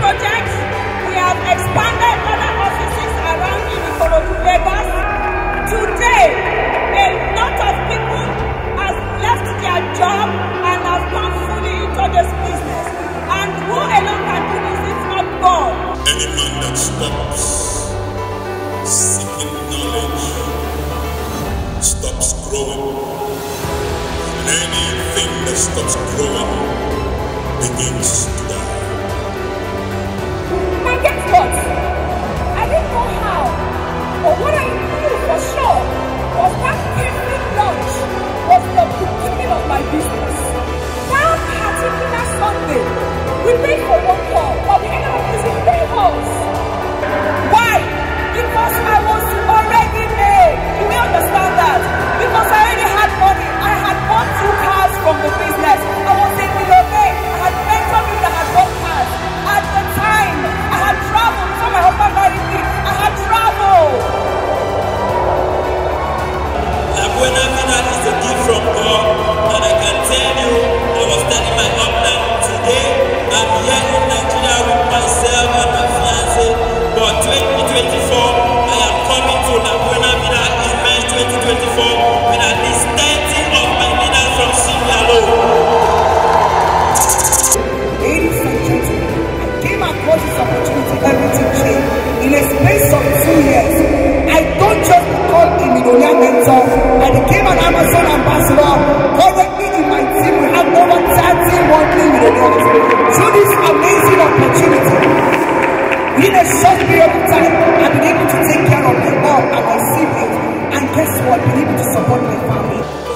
projects. We have expanded other offices around in Ikorodu, Lagos. Today, a lot of people have left their job and have come fully into this business. And who alone can do this is not God. Any man that stops seeking knowledge stops growing. And anything that stops growing begins to die. Through this amazing opportunity, in a short period of time, I've been able to take care of my mom and my siblings. And guess what? I've been able to support my family.